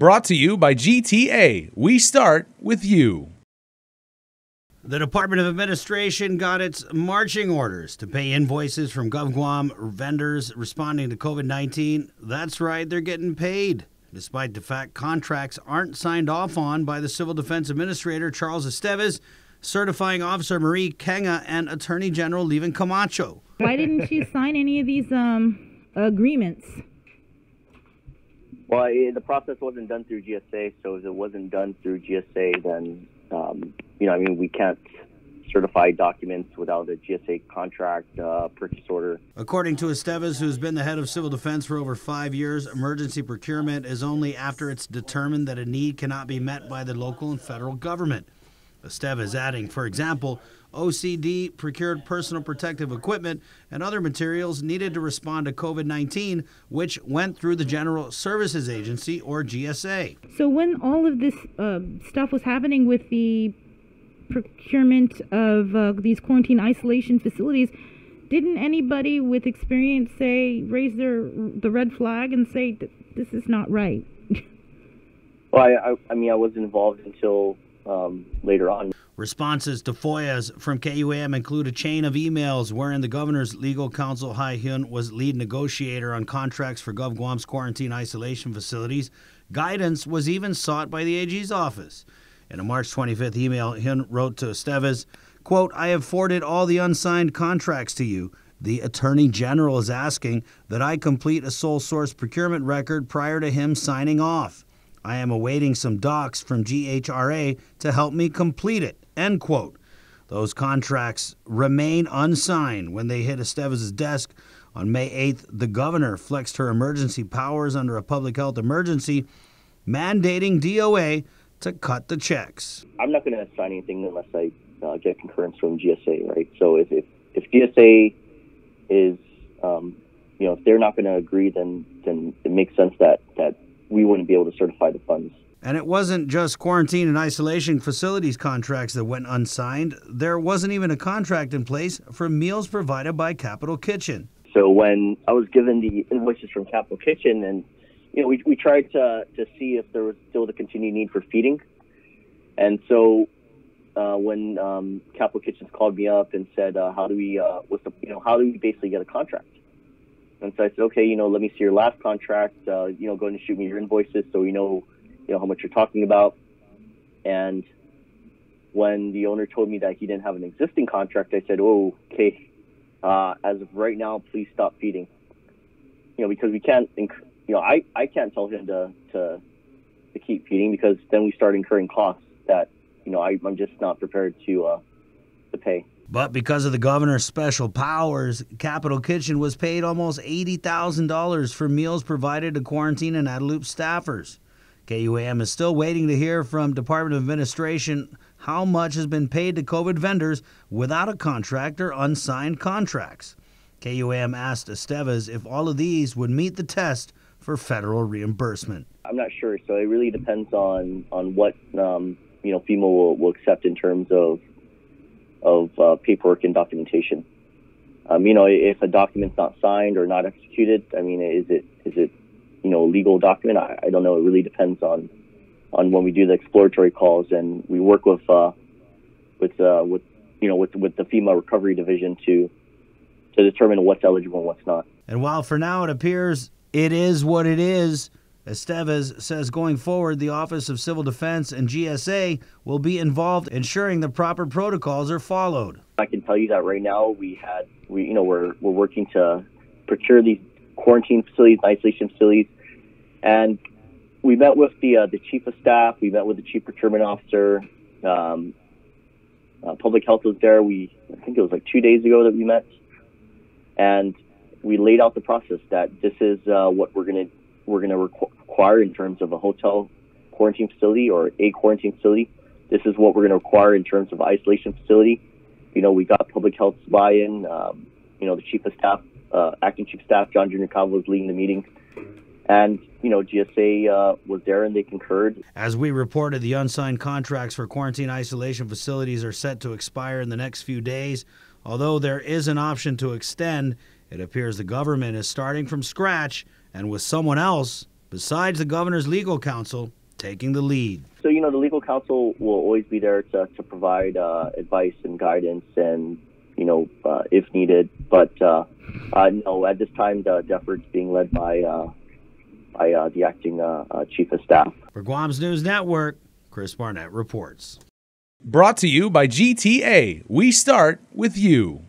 Brought to you by GTA. We start with you. The Department of Administration got its marching orders to pay invoices from GovGuam vendors responding to COVID 19. That's right, they're getting paid, despite the fact contracts aren't signed off on by the Civil Defense Administrator Charles Esteves, certifying officer Marie Quenga, and Attorney General Leevin Camacho. Why didn't she sign any of these um, agreements? Well, the process wasn't done through GSA, so if it wasn't done through GSA, then um, you know, I mean, we can't certify documents without a GSA contract, uh, purchase order. According to Esteves, who's been the head of civil defense for over five years, emergency procurement is only after it's determined that a need cannot be met by the local and federal government. Esteves adding, for example, OCD procured personal protective equipment and other materials needed to respond to COVID 19, which went through the General Services Agency or GSA. So, when all of this uh, stuff was happening with the procurement of uh, these quarantine isolation facilities, didn't anybody with experience say raise their the red flag and say this is not right? well, I, I, I mean, I wasn't involved until um, later on. Responses to FOIAs from KUAM include a chain of emails wherein the governor's legal counsel Hai Hyun was lead negotiator on contracts for GovGuam's quarantine isolation facilities. Guidance was even sought by the AG's office. In a March 25th email, Hyun wrote to Esteves, quote, I have forwarded all the unsigned contracts to you. The Attorney General is asking that I complete a sole source procurement record prior to him signing off. I am awaiting some docs from GHRA to help me complete it. End quote. Those contracts remain unsigned when they hit Esteves's desk. On May 8th, the governor flexed her emergency powers under a public health emergency, mandating DOA to cut the checks. I'm not going to sign anything unless I uh, get concurrence from GSA, right? So if, if, if GSA is, um, you know, if they're not going to agree, then then it makes sense that that we wouldn't be able to certify the funds. And it wasn't just quarantine and isolation facilities contracts that went unsigned. There wasn't even a contract in place for meals provided by Capital Kitchen. So when I was given the invoices from Capital Kitchen, and you know, we, we tried to to see if there was still the continued need for feeding, and so uh, when um, Capital Kitchens called me up and said, uh, "How do we, uh, what's the, you know, how do we basically get a contract?" And so I said, "Okay, you know, let me see your last contract. Uh, you know, go ahead and shoot me your invoices so we know." you know how much you're talking about. And when the owner told me that he didn't have an existing contract, I said, "Oh, okay. Uh, as of right now, please stop feeding." You know, because we can't, inc- you know, I, I can't tell him to, to to keep feeding because then we start incurring costs that you know I, I'm just not prepared to uh, to pay. But because of the governor's special powers, Capital Kitchen was paid almost $80,000 for meals provided to quarantine and Adelup staffers. KUAM is still waiting to hear from Department of Administration how much has been paid to COVID vendors without a contract or unsigned contracts. KUAM asked Esteves if all of these would meet the test for federal reimbursement. I'm not sure, so it really depends on on what um, you know FEMA will, will accept in terms of of uh, paperwork and documentation. Um, you know, if a document's not signed or not executed, I mean, is it is it you know a legal document. I, I don't know. It really depends on on when we do the exploratory calls, and we work with uh, with uh, with you know with with the FEMA recovery division to to determine what's eligible and what's not. And while for now it appears it is what it is, Esteves says going forward, the Office of Civil Defense and GSA will be involved ensuring the proper protocols are followed. I can tell you that right now we had we you know we're we're working to procure these quarantine facilities, isolation facilities, and we met with the uh, the chief of staff. We met with the chief procurement officer. Um, uh, public health was there. We I think it was like two days ago that we met, and we laid out the process that this is uh, what we're gonna we're gonna requ- require in terms of a hotel quarantine facility or a quarantine facility. This is what we're gonna require in terms of isolation facility. You know, we got public health buy-in. Um, you know, the chief of staff uh, acting chief of staff John Junior Cava was leading the meeting. And, you know, GSA uh, was there and they concurred. As we reported, the unsigned contracts for quarantine isolation facilities are set to expire in the next few days. Although there is an option to extend, it appears the government is starting from scratch and with someone else besides the governor's legal counsel taking the lead. So, you know, the legal counsel will always be there to, to provide uh, advice and guidance and, you know, uh, if needed. But uh, uh, no, at this time, the, the effort's being led by, uh, by uh, the acting uh, uh, chief of staff. For Guam's News Network, Chris Barnett reports. Brought to you by GTA. We start with you.